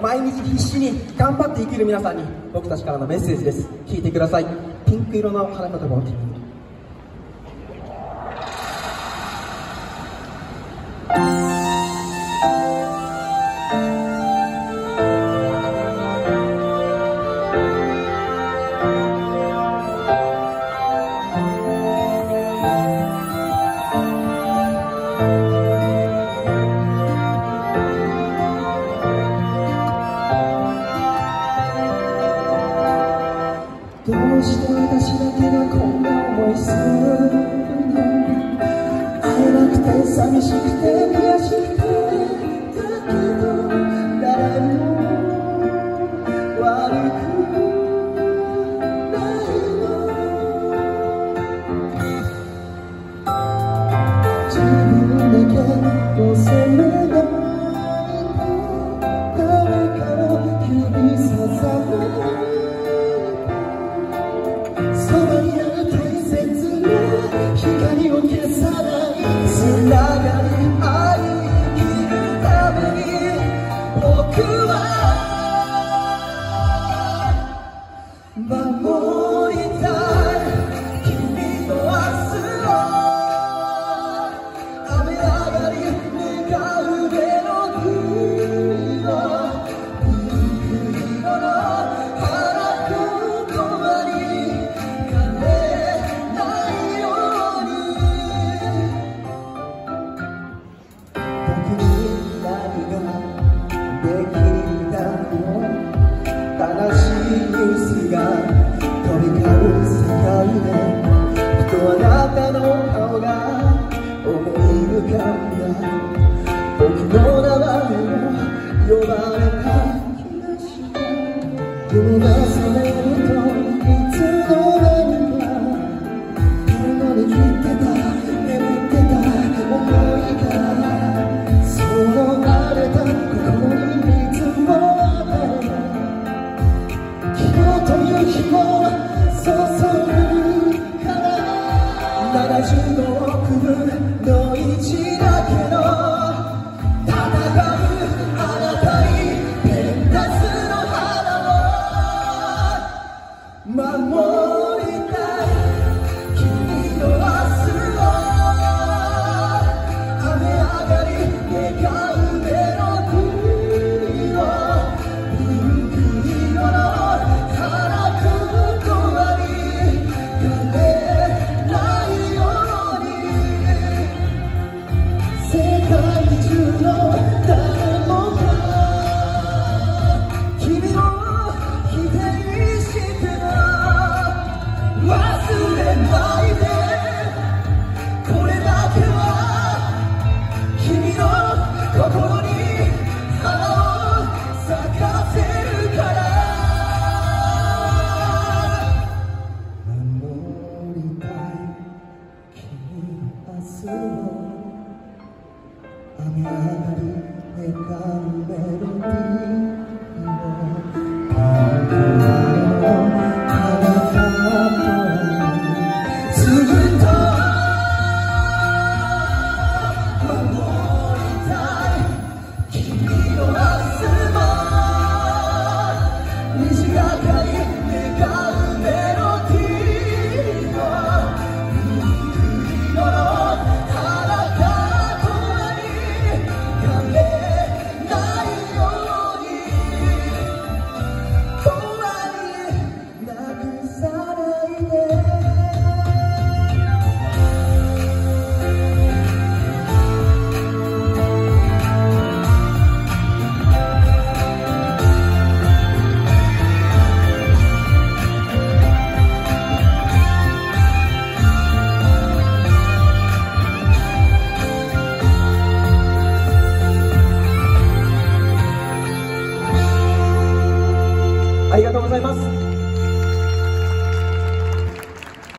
毎日必死に頑張って生きる皆さんに僕たちからのメッセージです。聞いてください。ピンク色の花言葉をうして私だけがこんな思いする会えなくて寂しくて悔しくて Bye. が飛び交う世界できっとあなたの顔が思い浮かんだ。僕の名前を呼ばれた気がした。夢が覚そそるから。70度をくるの一度 know come meron me. ありがとうございます。